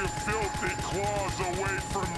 your filthy claws away from me!